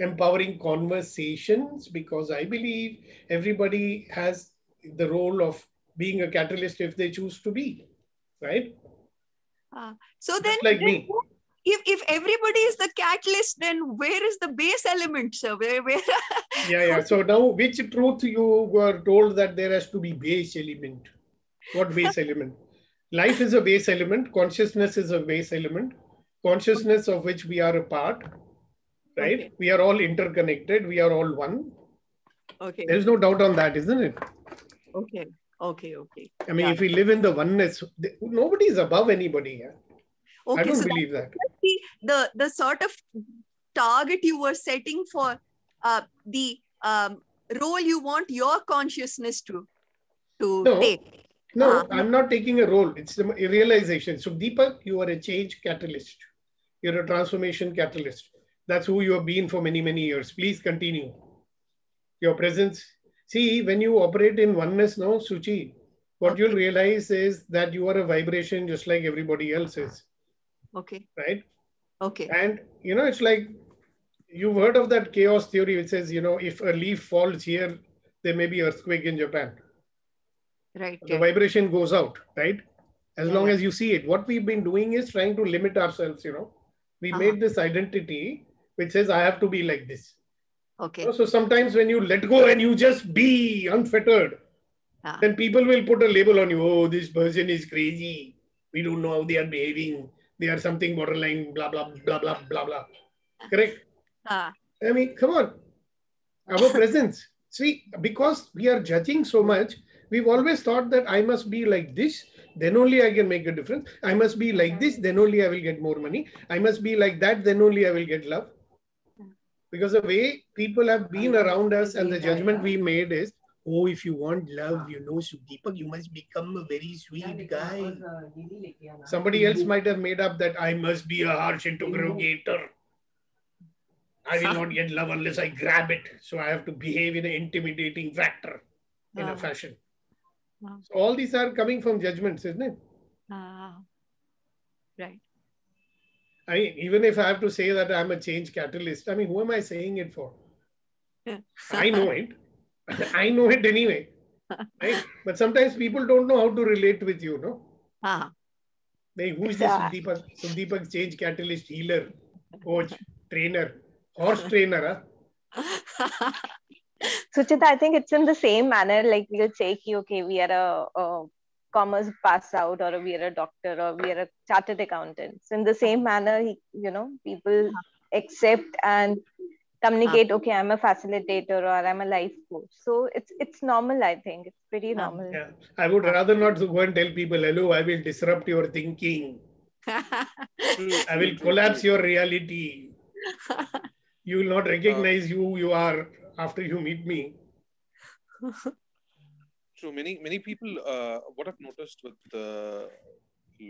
empowering conversations because I believe everybody has the role of being a catalyst if they choose to be, right? Uh, so then, like then me. If, if everybody is the catalyst, then where is the base element, sir? Where, where yeah, yeah. So now, which truth you were told that there has to be base element? What base element? Life is a base element. Consciousness is a base element. Consciousness of which we are a part right? Okay. We are all interconnected. We are all one. Okay. There's no doubt on that, isn't it? Okay. Okay. Okay. I mean, yeah. if we live in the oneness, nobody is above anybody here. Okay, I don't so believe that. The, the the sort of target you were setting for uh, the um, role you want your consciousness to to no, take. No, uh, I'm not taking a role. It's a realization. So, Deepak, you are a change catalyst. You're a transformation catalyst. That's who you have been for many, many years. Please continue. Your presence. See, when you operate in oneness now, Suchi, what okay. you'll realize is that you are a vibration just like everybody else is. Okay. Right? Okay. And, you know, it's like you've heard of that chaos theory, which says, you know, if a leaf falls here, there may be earthquake in Japan. Right. The vibration goes out, right? As yeah. long as you see it. What we've been doing is trying to limit ourselves, you know. We uh-huh. made this identity which says I have to be like this. Okay. So sometimes when you let go and you just be unfettered, ah. then people will put a label on you. Oh, this person is crazy. We don't know how they are behaving. They are something borderline, blah, blah, blah, blah, blah, blah. Correct? Ah. I mean, come on. Our presence. See, because we are judging so much, we've always thought that I must be like this, then only I can make a difference. I must be like this, then only I will get more money. I must be like that, then only I will get love because the way people have been around us and the judgment we made is oh, if you want love, you know, Deepak, you must become a very sweet guy. Somebody else might have made up that I must be a harsh interrogator. I will not get love unless I grab it. So I have to behave in an intimidating factor in a fashion. So all these are coming from judgments, isn't it? Right. I mean, even if I have to say that I'm a change catalyst, I mean, who am I saying it for? I know it. I know it anyway. Right? But sometimes people don't know how to relate with you, no? Ah, Like, who is Yeah. this Sukhdeepak? Sukhdeepak change catalyst healer, coach, trainer, horse trainer. Huh? Suchita, I think it's in the same manner. Like we'll say, ki, okay, we are a, a commerce pass out, or we are a doctor, or we are a chartered accountant. So in the same manner, he, you know, people accept and communicate. Okay, I'm a facilitator, or I'm a life coach. So it's it's normal. I think it's pretty normal. Yeah. I would rather not go and tell people, hello, I will disrupt your thinking. I will collapse your reality. You will not recognize who you are after you meet me. True. Many many people. Uh, what I've noticed with a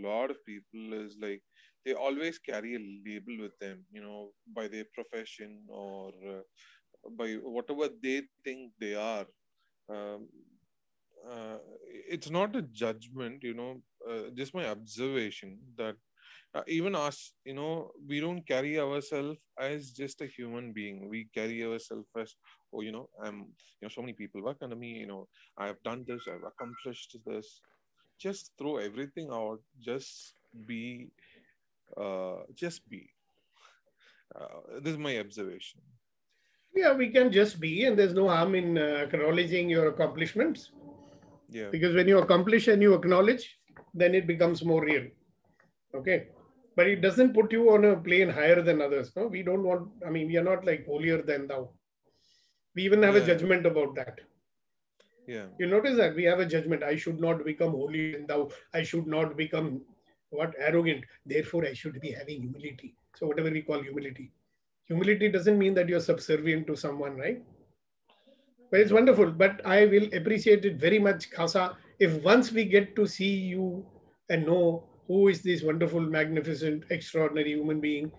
lot of people is like they always carry a label with them. You know, by their profession or uh, by whatever they think they are. Um, uh, it's not a judgment. You know, uh, just my observation that uh, even us, you know, we don't carry ourselves as just a human being. We carry ourselves as, oh, you know, I'm, you know, so many people work under me. You know, I've done this. I've accomplished this. Just throw everything out. Just be. Uh, just be. Uh, this is my observation. Yeah, we can just be, and there's no harm in uh, acknowledging your accomplishments. Yeah. Because when you accomplish and you acknowledge, then it becomes more real. Okay. But it doesn't put you on a plane higher than others. No, we don't want, I mean, we are not like holier than thou. We even have a judgment about that. Yeah. You notice that we have a judgment. I should not become holy and thou. I should not become what arrogant. Therefore, I should be having humility. So whatever we call humility. Humility doesn't mean that you're subservient to someone, right? But it's wonderful. But I will appreciate it very much, Khasa, if once we get to see you and know who is this wonderful, magnificent, extraordinary human being,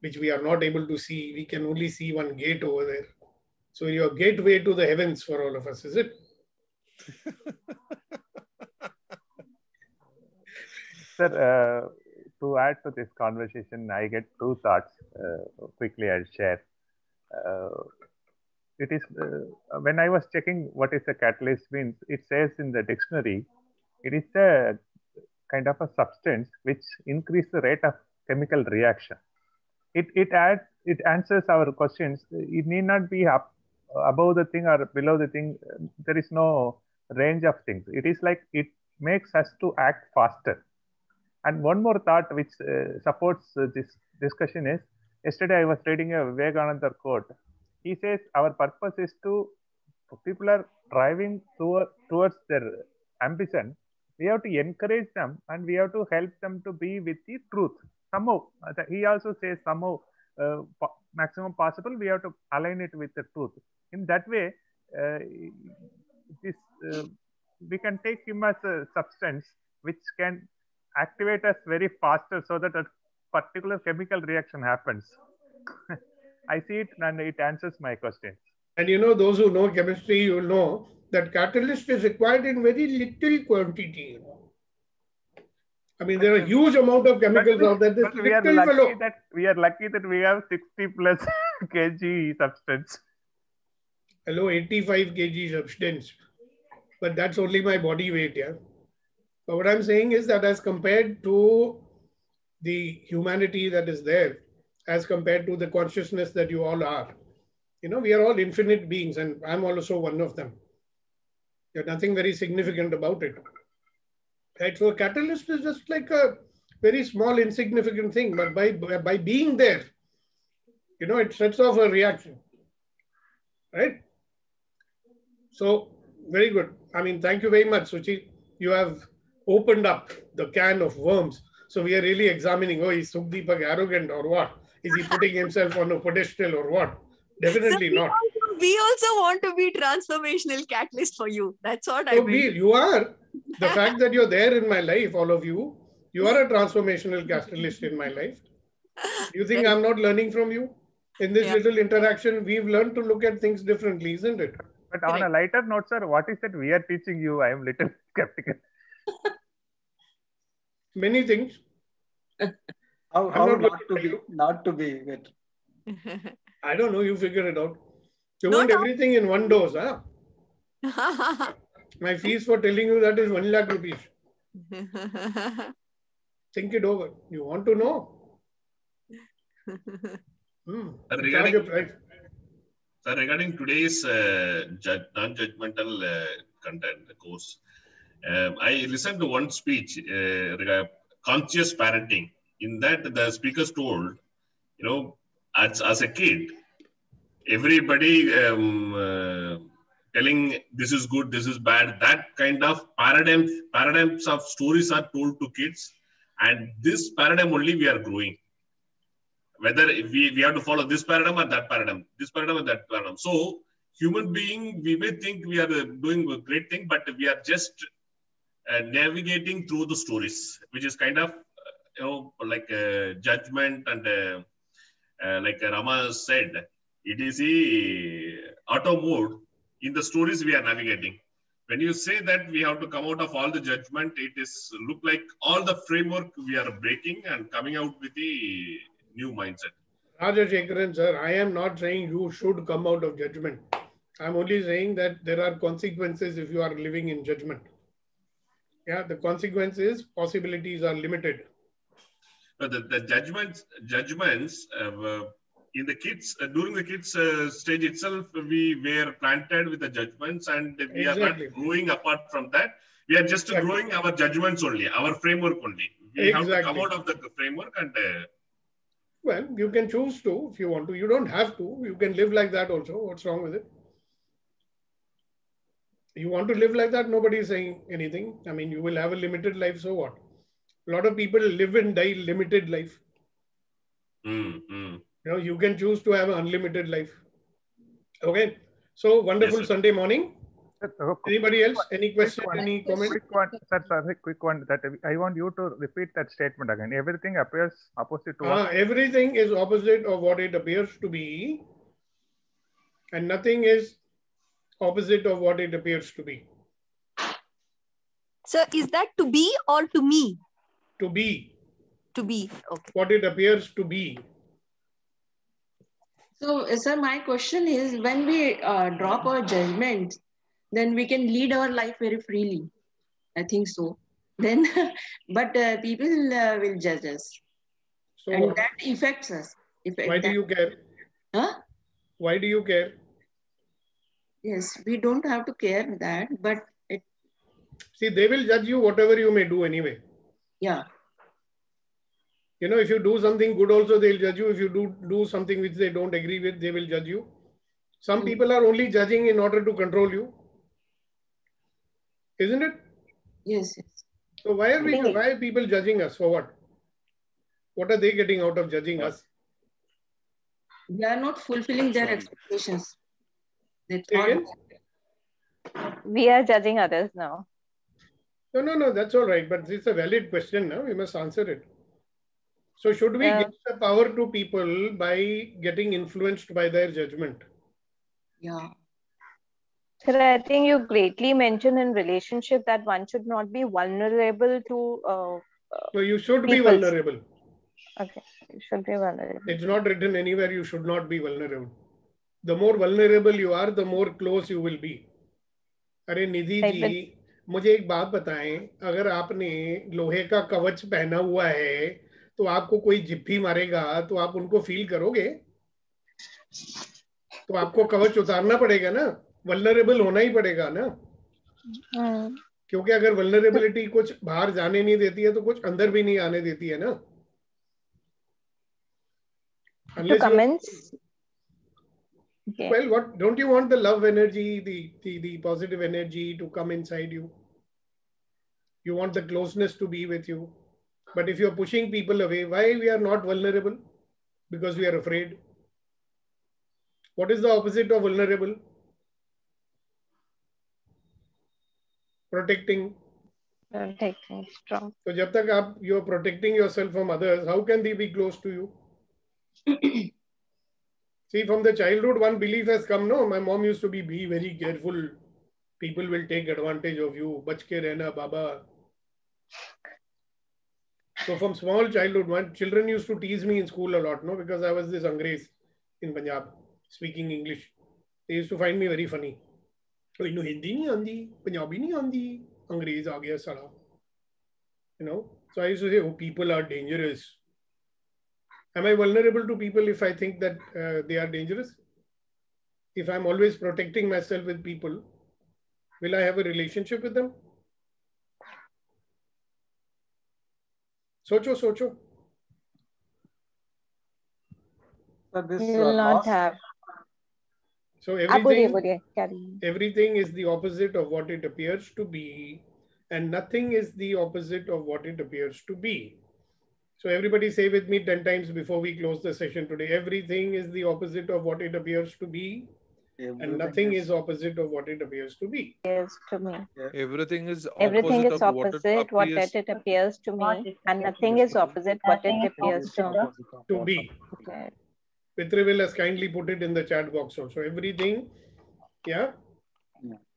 which we are not able to see, we can only see one gate over there. So your gateway to the heavens for all of us, is it? Sir, uh, to add to this conversation, I get two thoughts. Uh, quickly, I'll share. Uh, it is uh, when I was checking what is a catalyst means. It says in the dictionary, it is a kind of a substance which increase the rate of chemical reaction. It it adds it answers our questions. It need not be up above the thing or below the thing. There is no range of things. It is like it makes us to act faster. And one more thought which uh, supports uh, this discussion is yesterday I was reading a Vivekananda quote. He says our purpose is to people are driving toward, towards their ambition. We have to encourage them and we have to help them to be with the truth. Somehow, he also says somehow uh, maximum possible we have to align it with the truth. In that way, uh, this uh, we can take him as a substance which can activate us very faster so that a particular chemical reaction happens. I see it and it answers my question. And you know, those who know chemistry, you know that catalyst is required in very little quantity. I mean, there are huge amount of chemicals out there. This But we are lucky that we are lucky that we have 60 plus kg substance. Hello, 85 kg substance. But that's only my body weight, yeah. But what I'm saying is that as compared to the humanity that is there, as compared to the consciousness that you all are, you know, we are all infinite beings, and I'm also one of them. There's nothing very significant about it. Right? So a catalyst is just like a very small, insignificant thing, but by by being there, you know, it sets off a reaction. Right? So very good. I mean, thank you very much, Suchi. You have opened up the can of worms. So we are really examining, oh, is Sukhdeepak arrogant or what? Is he putting himself on a pedestal or what? Definitely we not. Also we also want to be transformational catalyst for you. That's what I So mean. you are the fact that you're there in my life, all of you. You are a transformational catalyst in my life. You think I'm not learning from you? In this Yeah. little interaction, we've learned to look at things differently, isn't it? But on a lighter note, sir, what is that we are teaching you? I am little skeptical. Many things. How, how not not going to to be not to be with I don't know. You figure it out. You No want doubt. everything in one dose, huh? My fees for telling you that is one lakh rupees. Think it over. You want to know? Hmm. Charge regarding price. sir, regarding today's uh, judge, non-judgmental uh, content course, um, I listened to one speech, uh, regarding conscious parenting. In that, the speakers told, you know, as, as a kid, everybody um, uh, telling this is good, this is bad, that kind of paradigm, paradigms of stories are told to kids, and this paradigm only we are growing whether we, we have to follow this paradigm or that paradigm, this paradigm or that paradigm. So, human being, we may think we are doing a great thing, but we are just uh, navigating through the stories, which is kind of, uh, you know, like uh, judgment and uh, uh, like Rama said, it is a auto mode. In the stories we are navigating. When you say that we have to come out of all the judgment, it is look like all the framework we are breaking and coming out with the new mindset. Rajashekaran, sir, I am not saying you should come out of judgment. I'm only saying that there are consequences if you are living in judgment. Yeah, the consequences, possibilities are limited. But the, the judgments, judgments uh, in the kids uh, during the kids uh, stage itself, we were planted with the judgments, and we Exactly. are not growing apart from that. We are just Exactly. growing our judgments only, our framework only. We have to come out of the framework and. Uh, Well, you can choose to if you want to. You don't have to. You can live like that also. What's wrong with it? You want to live like that, nobody is saying anything. I mean, you will have a limited life, so what? A lot of people live and die limited life. mm, mm. You know, you can choose to have an unlimited life. Okay. So wonderful Yes. Sunday morning. Anybody else? Any question? one. Any comment? Quick one, sir, sir, quick one. That I want you to repeat that statement again. Everything appears opposite to Ah, everything is opposite of what it appears to be, and nothing is opposite of what it appears to be. so is that to be or to me? To be To be. Okay. what it appears to be. So, uh, sir, my question is when we uh, drop our judgment, then we can lead our life very freely. I think so. Then, but uh, people uh, will judge us, So and that affects us. Affect why do you care? Huh? Why do you care? Yes, we don't have to care that, but it, See, they will judge you whatever you may do anyway. yeah, You know, if you do something good, also they'll judge you. If you do do something which they don't agree with, they will judge you. Some Hmm. people are only judging in order to control you, isn't it? yes, yes. So why are we? I Why are people judging us for what? What are they getting out of judging us? They are not fulfilling their expectations. They again? We are judging others now. No, no, no. That's all right. But it's a valid question. Now we must answer it. So should we Yeah. give the power to people by getting influenced by their judgment? yeah, Sir, I think you greatly mentioned in relationship that one should not be vulnerable to. Uh, So you should be People's- vulnerable. okay, you should be vulnerable. It's not written anywhere you should not be vulnerable. The more vulnerable you are, the more close you will be. अरे निधि Right, जी मुझे एक बात बताएं अगर आपने लोहे का कवच पहना हुआ है तो आपको कोई जिप्पी मारेगा तो आप उनको फील करोगे? तो आपको कवच उतारना पड़ेगा ना? वल्नरेबल होना ही पड़ेगा ना? हाँ। क्योंकि अगर वल्नरेबिलिटी कुछ बाहर जाने नहीं देती है तो कुछ अंदर भी नहीं आने देती है ना? Well what don't you want the love energy positive energy to come inside you you want the to be with you But if you're pushing people away, why we are not vulnerable? Because we are afraid. What is the opposite of vulnerable? Protecting. Protecting, strong. So jab tak aap, you're protecting yourself from others, how can they be close to you? See, from the childhood, one belief has come, no? My mom used to be, be very careful. People will take advantage of you. Bachke rehna, baba. So from small childhood, one children used to tease me in school a lot, no, because I was this Angrez in Punjab speaking English. They used to find me very funny. Oh, you know, Hindi ni aandi, Punjabi ni aandi, Angrez aa sala. You know, so I used to say, oh, people are dangerous. Am I vulnerable to people if I think that uh, they are dangerous? If I'm always protecting myself with people, will I have a relationship with them? Socho, socho. So this You uh, will not last- have. So Ah, बोलिए everything, बोलिए carry on. everything is the opposite of what it appears to be, and nothing is the opposite of what it appears to be. So everybody say with me 10 times before we close the session today. Everything is the opposite of what it appears to be, and nothing is- is opposite of what it appears to be. Appears to me. Everything is Everything opposite is of what it opposite what appears. it appears to me, and nothing is opposite what it appears to me. To be. Okay. Vetrivel has kindly put it in the chat box also. Everything, yeah,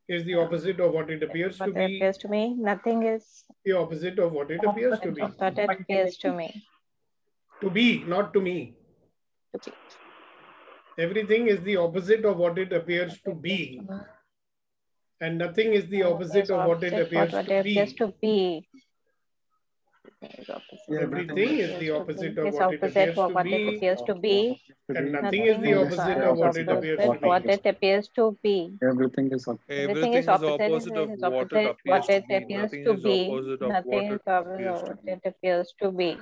is the opposite of what it appears to What it be, appears to me, nothing is the opposite of what it appears to be. what it appears to me. To be, not to me. To be. Everything is the opposite of what it appears to be. And nothing is the opposite of what it appears to be. to be. Everything is opposite. Everything is the opposite of what it appears to be. appears. And nothing is the opposite of what it appears to opposite what be. it appears to be. Everything is. Everything Everything is is opposite, opposite of what it appears to be. Nothing is opposite of Nothing what is it appears to be. it appears to be.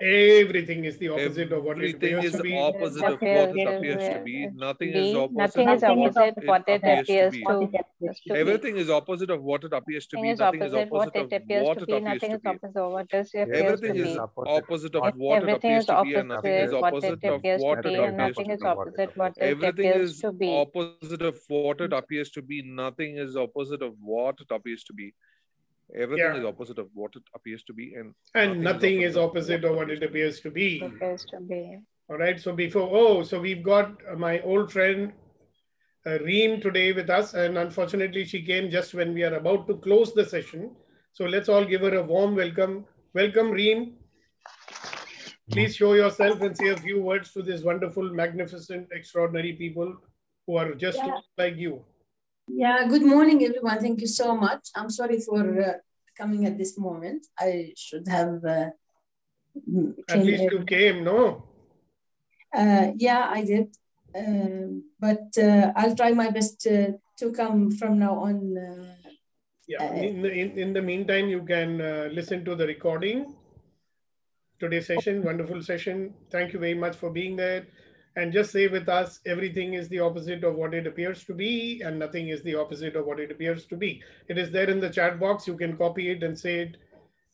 Everything is the opposite of what it Everything appears is to be. opposite of what it appears to be. Nothing is opposite Nothing of is opposite what what it it appears to be. to to be. Everything is opposite of what it appears to be. Nothing is opposite what of it appears what to it be. appears to is be. opposite of what it appears to Everything be. is opposite of what it appears to be, and nothing is opposite what it opposite of what it appears to be. opposite Everything is opposite of what it appears to be. Nothing is opposite of what it appears to be. Everything Yeah. is opposite of what it appears to be, and And nothing is opposite of what it appears to be. Appears to be. All right. So before, oh, so we've got uh, my old friend uh, Reem today with us, and unfortunately, she came just when we are about to close the session. So let's all give her a warm welcome. Welcome, Reem. Please show yourself and say a few words to these wonderful, magnificent, extraordinary people who are just Yeah. like you. Yeah, good morning, everyone. Thank you so much. I'm sorry for uh, coming at this moment. I should have. Uh, At least you came, no? Uh, yeah, I did. Um, but uh, I'll try my best to, to come from now on. Uh, Yeah. In the, in, in the meantime, you can uh, listen to the recording. Today's session, wonderful session. Thank you very much for being there. And just say with us, everything is the opposite of what it appears to be, and nothing is the opposite of what it appears to be. It is there in the chat box. You can copy it and say it.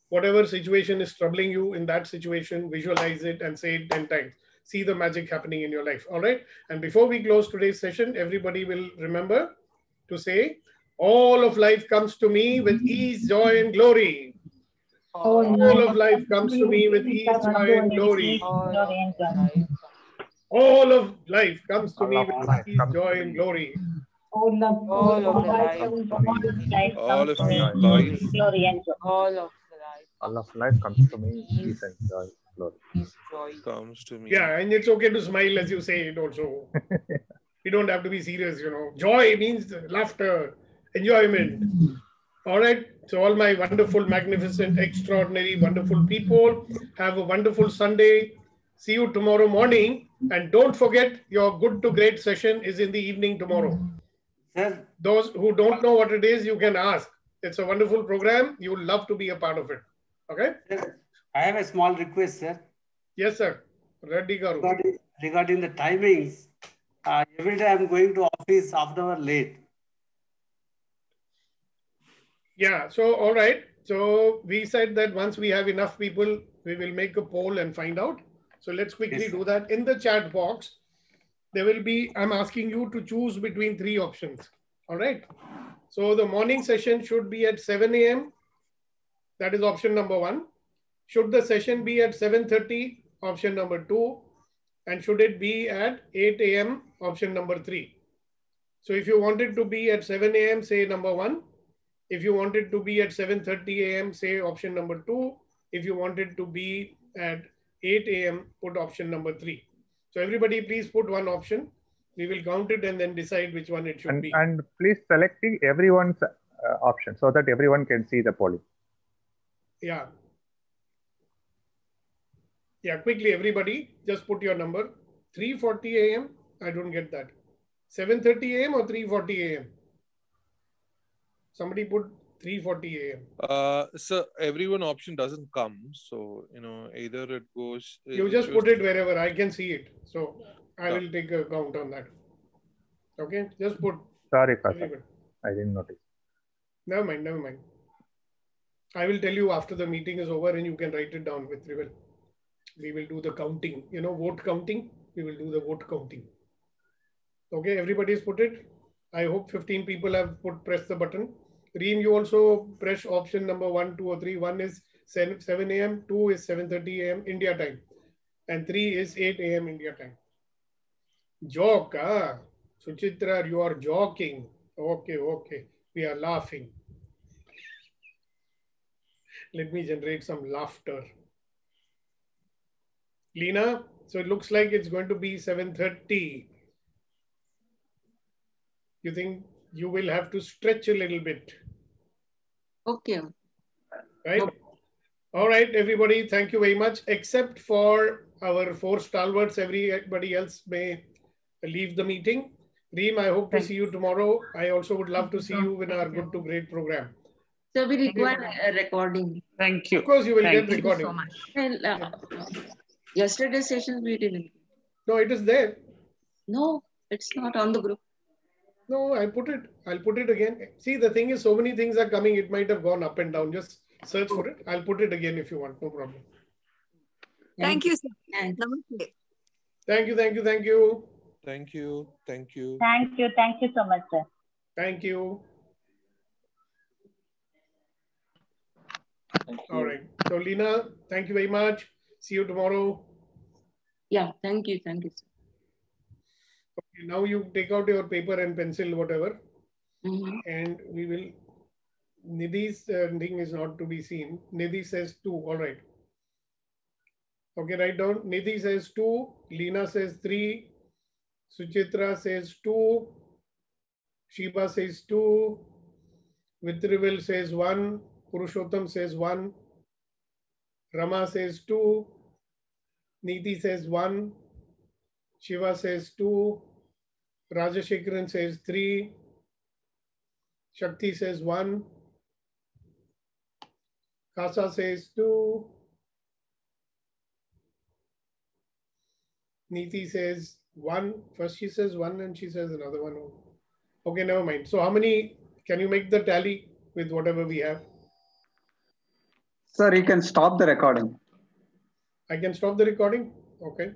Whatever situation is troubling you in that situation, visualize it and say it 10 times. See the magic happening in your life. All right. And before we close today's session, everybody will remember to say, All of life comes to me with ease, joy, and glory. All of life comes to me with ease, joy, and glory. All of life comes to me with ease, joy, and glory. all of, All of the life. all of life Glory and joy. All of life. All of life comes to me, peace and joy, glory. Joy. comes to me. Yeah, and it's okay to smile as you say it also. you don't have to be serious, you know. Joy means laughter, enjoyment. All right. So, all my wonderful, magnificent, extraordinary, wonderful people, have a wonderful Sunday. See you tomorrow morning. And don't forget, your good to great session is in the evening tomorrow. Sir, Those who don't know what it is, you can ask. It's a wonderful program. You will love to be a part of it. Okay? sir, I have a small request, sir. Yes, sir. Ready, Garu. Regarding, regarding the timings, uh, every day I'm going to office half an hour late. Yeah, so all right. So we said that once we have enough people, we will make a poll and find out. So let's quickly Yes, do that in the chat box. there will be, I'm asking you to choose between three options. All right. So the morning session should be at 7 a.m. That is option number one. Should the session be at 7.30? Option number two. And should it be at 8 a.m.? Option number three. So if you want it to be at 7 a.m., say number one. If you want it to be at 7.30 a.m., say option number two. If you want it to be at 8 a.m., put option number three. So everybody please put one option. We will count it and then decide which one it should And, be. and please select the everyone's uh, option so that everyone can see the polling. Yeah. Yeah, quickly, everybody, just put your number. 3.40 a.m. I don't get that. 7.30 a.m. or 3.40 a.m.? Somebody put 3.40 a.m. Uh, so everyone option doesn't come. So you know either it goes. You it just goes put it wherever. I can see it. So I Yeah. will take a count on that. Okay, just put. Sorry, Prasad. I didn't notice. Never mind, never mind. I will tell you after the meeting is over and you can write it down with Rivel. We will do the counting, you know, vote counting. We will do the vote counting. Okay, everybody's put it. I hope 15 people have put press the button. Reem, you also press option number one, two, or three. One is 7 7 a.m., two is 7:30 a.m. India time, and three is 8 a.m. India time. Joke, ah. Suchitra, you are joking. Okay, okay. We are laughing. Let me generate some laughter. Lena, so it looks like it's going to be 7.30. You think you will have to stretch a little bit, Okay. right? All right, everybody, thank you very much. Except for our four stalwarts, everybody else may leave the meeting. Reem, I hope to see you tomorrow. I also would love to see you in our Good to Great program. So we require a recording. Thank you. Of course, you will Thank get you recording. so much. Well, uh, yesterday's session we didn't. No, it is there. No, it's not on the group. No, I put it. I'll put it again. See, the thing is, so many things are coming. It might have gone up and down. Just search for it. I'll put it again if you want. No problem. Thank you, sir. Namaste. Thank you. Thank you. Thank you. Thank you. Thank you. Thank you. Thank you so much, sir. Thank you. All right. So, Lena, thank you very much. See you tomorrow. Yeah, thank you. Thank you. sir. Now you take out your paper and pencil, whatever, Mhm. and we will. Nidhi's uh, thing is not to be seen. Nidhi says two. All right. Okay, write down. Nidhi says two. Lina says three. Suchitra says two. Shiva says two. Vetrivel says one. Purushottam says one. Rama says two. Niti says one. Shiva says two. Rajashekaran says three. Shakti says one. Kasa says two. Niti says one. First she says one and she says another one. Okay, never mind. So how many, can you make the tally with whatever we have? Sir, you can stop the recording. I can stop the recording? Okay.